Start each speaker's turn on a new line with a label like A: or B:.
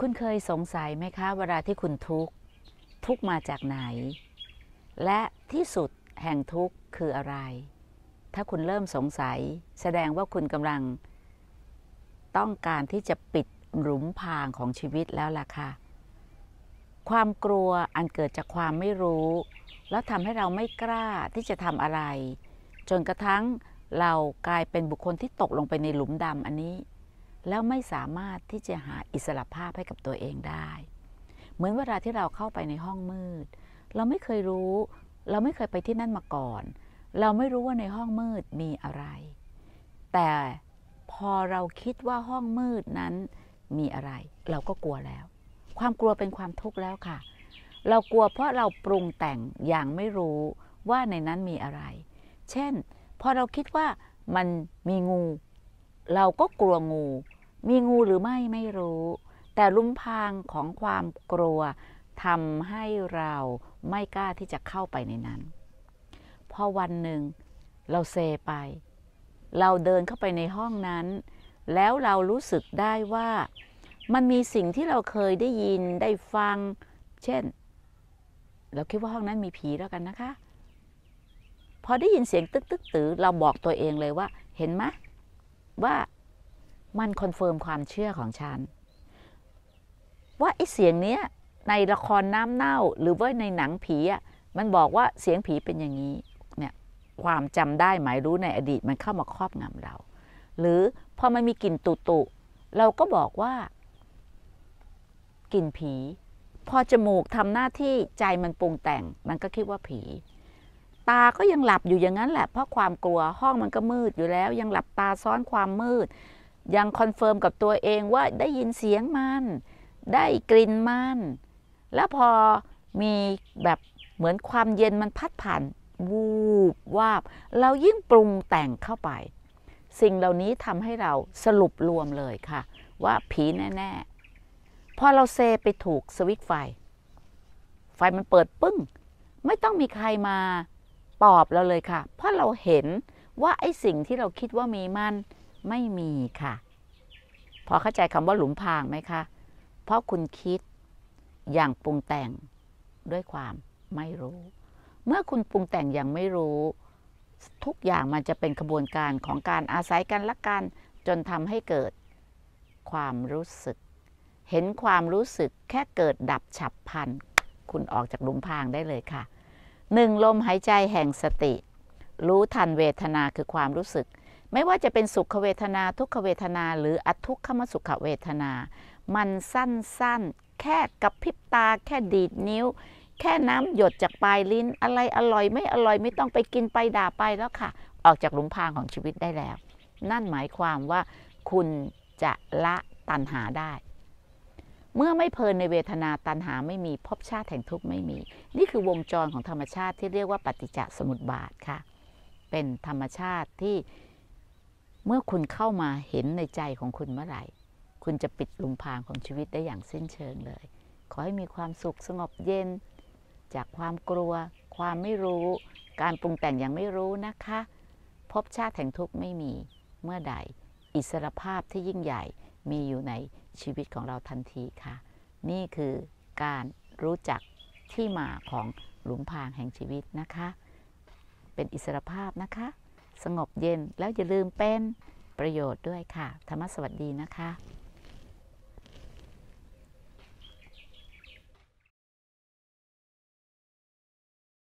A: คุณเคยสงสัยไหมคะ เวลาที่คุณทุกข์ ทุกมาจากไหน และที่สุดแห่งทุกข์คืออะไร ถ้าคุณเริ่มสงสัย แสดงว่าคุณกำลัง ต้องการที่จะปิดหลุมพรางของชีวิตแล้วล่ะค่ะ ความกลัวอันเกิดจากความไม่รู้ แล้วทำให้เราไม่กล้าที่จะทำอะไร จนกระทั่งเรากลายเป็นบุคคลที่ตกลงไปในหลุมดำอันนี้ แล้วไม่สามารถที่จะหาอิสระภาพให้กับตัวเองได้ เหมือนเวลาที่เราเข้าไปในห้องมืด เราไม่เคยรู้ เราไม่เคยไปที่นั่นมาก่อน เราไม่รู้ว่าในห้องมืดมีอะไร แต่พอเราคิดว่าห้องมืดนั้นมีอะไร เราก็กลัวแล้ว ความกลัวเป็นความทุกข์แล้วค่ะ เรากลัวเพราะเราปรุงแต่งอย่างไม่รู้ว่าในนั้นมีอะไร เช่น พอเราคิดว่ามันมีงู เราก็กลัวงู มีงูหรือไม่ไม่รู้ แต่ลุ่มพางของความกลัวทำให้เราไม่กล้าที่จะเข้าไปในนั้น พอวันหนึ่งเราเซไป เราเดินเข้าไปในห้องนั้น แล้วเรารู้สึกได้ว่ามันมีสิ่งที่เราเคยได้ยินได้ฟัง เช่น เราคิดว่าห้องนั้นมีผีแล้วกันนะคะ พอได้ยินเสียงตึกตึกตือเราบอกตัวเองเลยว่า เห็นไหมว่า มัน confirm ความเชื่อของฉัน ว่าไอ้เสียงเนี้ยในละครน้ำเน่าหรือว่าในหนังผีอะมันบอกว่าเสียงผีเป็นอย่างนี้เนี่ยความจำได้หมายรู้ในอดีตมันเข้ามาครอบงำเรา หรือพอมันมีกลิ่นตุตุเราก็บอกว่ากลิ่นผี พอจมูกทำหน้าที่ใจมันปรุงแต่ง มันก็คิดว่าผี ตาก็ยังหลับอยู่อย่างนั้นแหละเพราะความกลัวห้องมันก็มืดอยู่แล้ว ยังหลับตาซ้อนความมืด ยัง confirm กับตัวเองว่าได้ยินเสียงมัน ได้กลิ่นมัน แล้วพอมีแบบเหมือนความเย็นมันพัดผ่านวูบวาบ เรายิ่งปรุงแต่งเข้าไป สิ่งเหล่านี้ทำให้เราสรุปรวมเลยค่ะ ว่าผีแน่ ๆ พอเราเซไปถูกสวิตไฟ ไฟมันเปิดปึ้ง ไม่ต้องมีใครมาปอบเราเลยค่ะ เพราะเราเห็นว่าไอ้สิ่งที่เราคิดว่ามีมันไม่มีค่ะ พอเข้าใจคำว่าหลุมพรางไหมคะ เพราะคุณคิดอย่างปรุงแต่งด้วยความไม่รู้ เมื่อคุณปรุงแต่งอย่างไม่รู้ ทุกอย่างมันจะเป็นกระบวนการของการอาศัยกันละกัน จนทำให้เกิดความรู้สึก เห็นความรู้สึกแค่เกิดดับฉับพลัน คุณออกจากหลุมพรางได้เลยค่ะหนึ่งลมหายใจแห่งสติ รู้ทันเวทนาคือความรู้สึก ไม่ว่าจะเป็นสุขเวทนาทุกขเวทนา หรืออทุกขมสุขเวทนา มันสั้นๆ แค่กับพริบตา แค่ดีดนิ้ว แค่น้ำหยดจากปลายลิ้น อะไรอร่อยไม่อร่อยไม่ต้องไปกินไปด่าไปแล้วค่ะ ออกจากหลุมพรางของชีวิตได้แล้ว นั่นหมายความว่าคุณจะละตัณหาได้ เมื่อไม่เพลินในเวทนาตัณหาไม่มีภพชาติแห่งทุกข์ไม่มี นี่คือวงจรของธรรมชาติที่เรียกว่าปฏิจจสมุปบาทค่ะ เป็นธรรมชาติที่ เมื่อคุณเข้ามาเห็นในใจของคุณเมื่อไหร่ คุณจะปิดลุมพรางของชีวิตได้อย่างสิ้นเชิงเลย ขอให้มีความสุขสงบเย็น จากความกลัว ความไม่รู้ การปรุงแต่งอย่างไม่รู้นะคะภพชาติแห่งทุกข์ไม่มีเมื่อใด อิสรภาพที่ยิ่งใหญ่มีอยู่ในชีวิตของเราทันทีค่ะ นี่คือการรู้จักที่มาของหลุมพรางแห่งชีวิตนะคะ เป็นอิสรภาพนะคะ สงบเย็น แล้วอย่าลืมเป็นประโยชน์ด้วยค่ะ ธรรมสวัสดีนะคะ